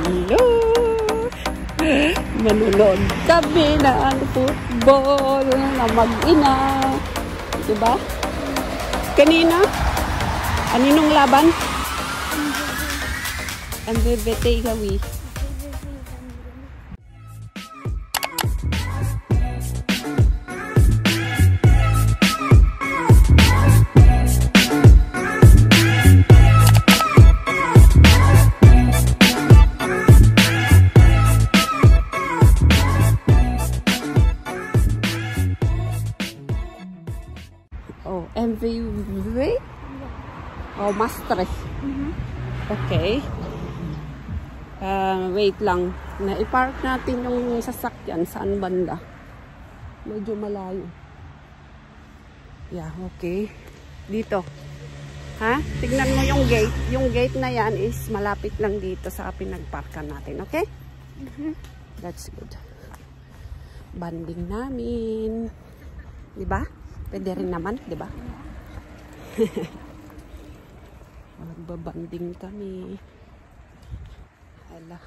Hello! Manunood kami ng football na mag-ina. Diba? Kanina? Aninong laban? Ang bebete gawi. Oh, Mastres. Okay. Ah, wait lang. Na-park natin yung sasakyan saan banda. Medyo malayo. Yeah, okay. Dito. Ha? Tignan mo yung gate. Yung gate na yan is malapit lang dito sa pinagparkan natin. Okay? That's good. Banding namin. Diba? Pwede rin naman, diba? Magbabanding kami. Hala.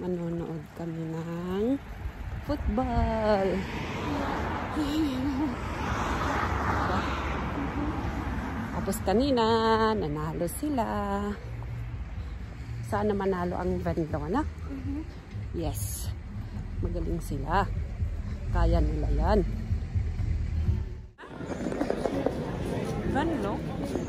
Manonood kami ng football. Tapos kanina, nanalo sila. Sana manalo ang Venlo, na? Yes. Magaling sila. Kaya nila yan. Venlo?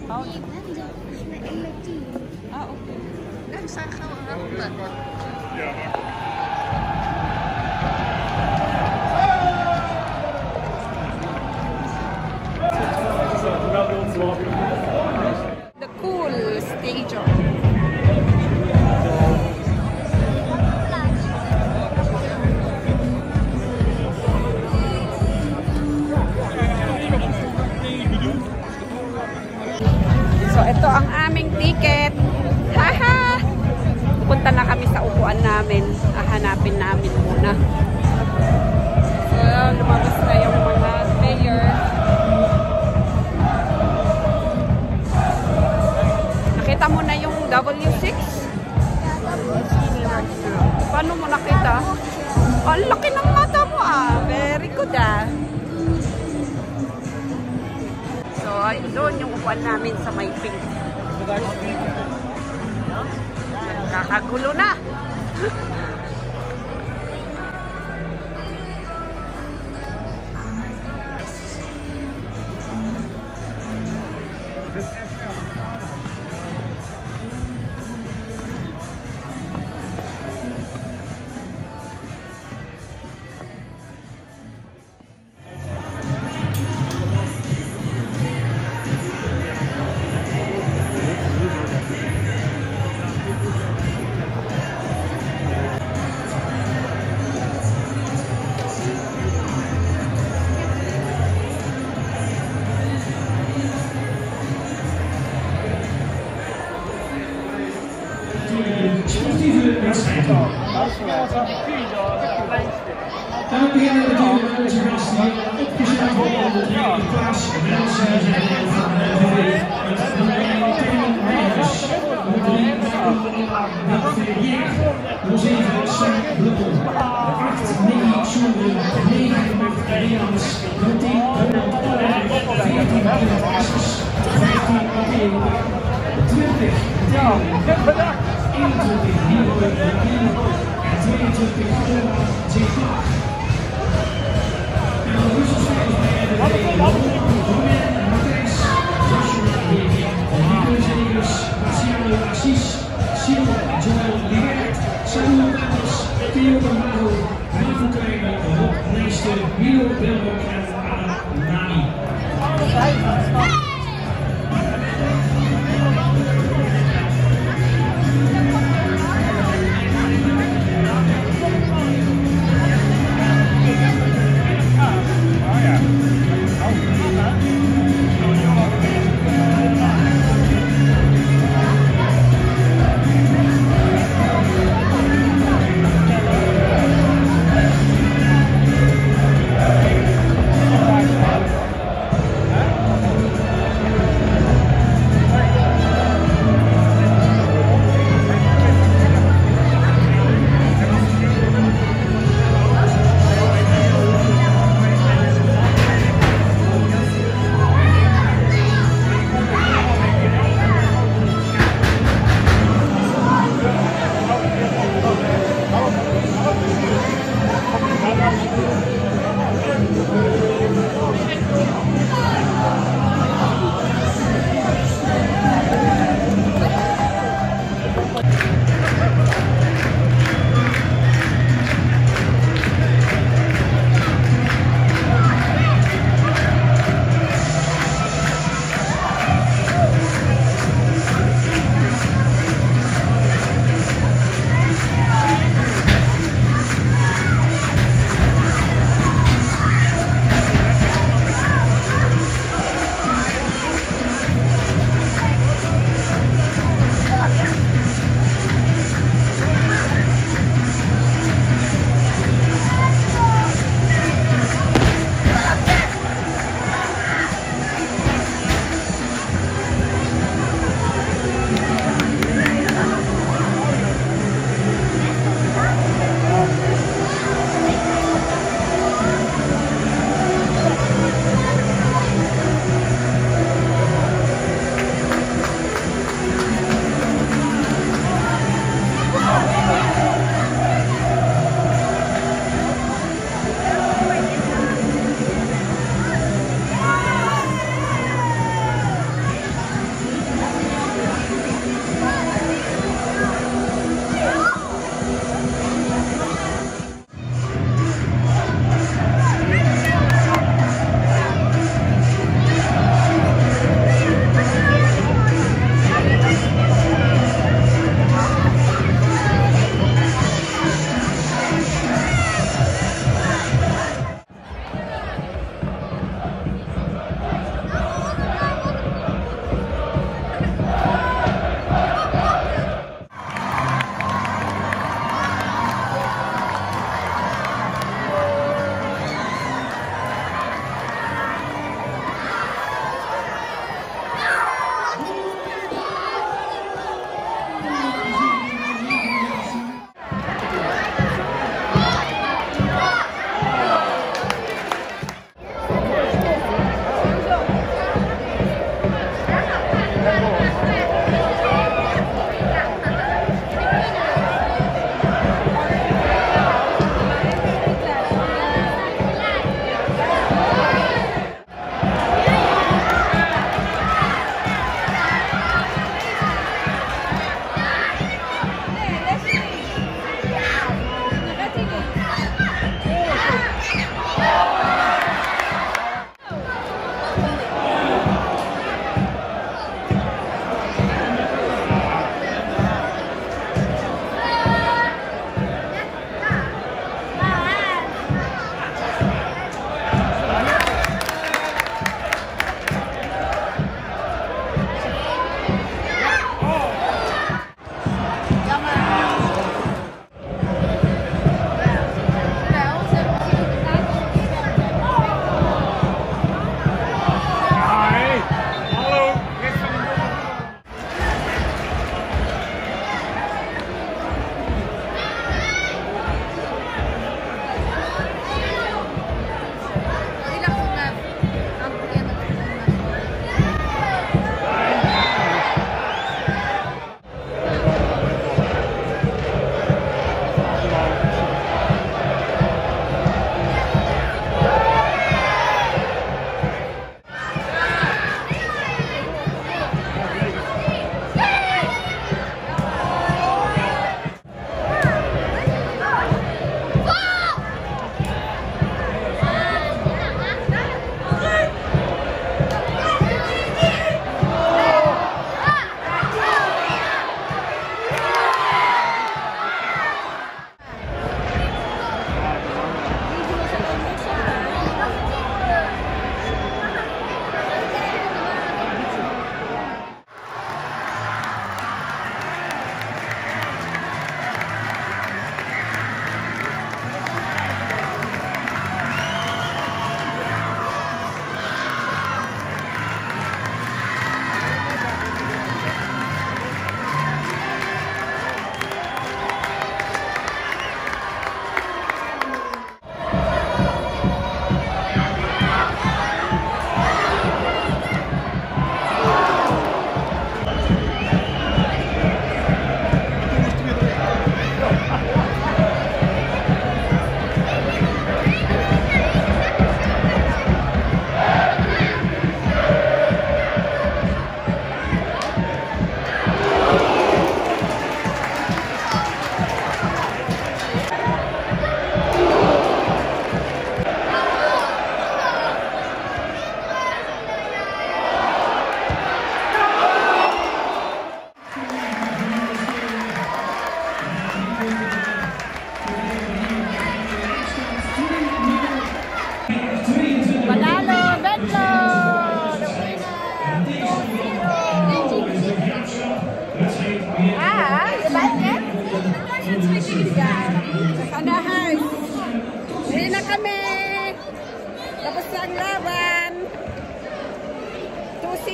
Oh. Nee, Venlo is 1 team. Ah, oké. Okay. Dan zijn we helpen. Ja, maar... ang aming ticket. Haha! Punta na kami sa upuan namin. Hahanapin namin muna. So, lumabas na yung mga player. Nakita mo na yung W6? Paano mo nakita? Ang laki ng mata mo ah. Very good ah. So, doon yung upuan namin sa may pink. Kakagulo na. Get back!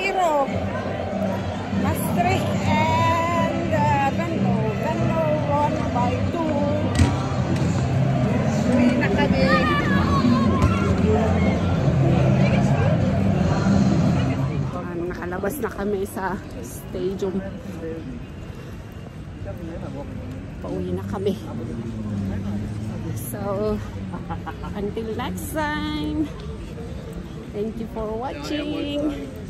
2-0. Maastricht and uh, Venlo. Venlo won by 2. Uwi na kami. Nakalabas na kami sa stadium. Pauwi na kami. So, until next time, thank you for watching.